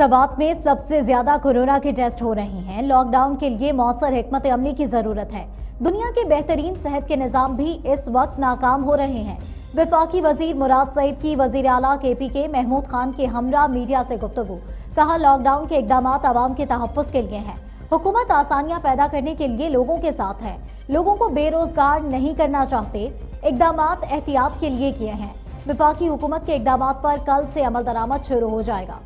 फैसलाबाद में सबसे ज़्यादा कोरोना के टेस्ट हो रहे हैं। लॉकडाउन के लिए मौसर हिकमत अमली की ज़रूरत है। दुनिया के बेहतरीन सेहत के निज़ाम भी इस वक्त नाकाम हो रहे हैं। विफाकी वज़ीर मुराद सईद की वज़ीर अला के पी के महमूद खान के हमरा मीडिया से गुफ्तगु, कहा लॉकडाउन के इकदाम आवाम के तहफ़ के लिए हैं। हुकूमत आसानियाँ पैदा करने के लिए लोगों के साथ है। लोगों को बेरोजगार नहीं करना चाहते इकदाम एहतियात के लिए किए हैं। विफाकी हुकूमत के इकदाम पर कल से अमल दरामद शुरू हो जाएगा।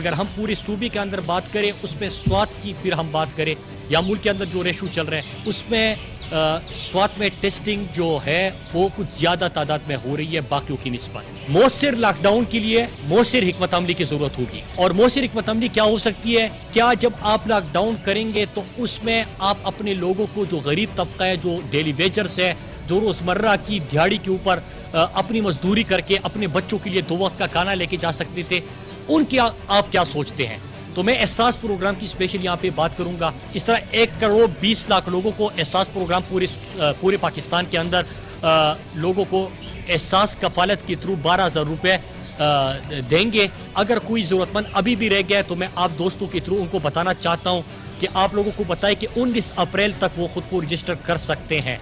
अगर हम पूरे सूबे के अंदर बात करें, उस पर स्वाद की फिर हम बात करें। या मुल्क के अंदर जो रेशू चल रहे हैं, उसमें स्वात में टेस्टिंग जो है, वो कुछ ज़्यादा तादाद में हो रही है, बाकियों की नस्बत। मौसर लॉकडाउन के लिए मौसर हमत अमली की ज़रूरत होगी। और मौसर हमत अमली क्या हो सकती है? क्या जब आप लॉकडाउन करेंगे तो उसमें आप अपने लोगों को जो गरीब तबका है, जो डेली वेजर्स है, जो रोज़मर्रा की दिहाड़ी के ऊपर अपनी मजदूरी करके अपने बच्चों के लिए दो वक्त का खाना लेके जा सकते थे, उनके आप क्या सोचते हैं? तो मैं एहसास प्रोग्राम की स्पेशल यहाँ पे बात करूँगा। इस तरह एक करोड़ बीस लाख लोगों को एहसास प्रोग्राम पूरे पूरे पाकिस्तान के अंदर लोगों को एहसास कफालत के थ्रू बारह हज़ार रुपये देंगे। अगर कोई ज़रूरतमंद अभी भी रह गया तो मैं आप दोस्तों के थ्रू उनको बताना चाहता हूँ कि आप लोगों को बताएँ कि 19 अप्रैल तक वो खुद को रजिस्टर कर सकते हैं।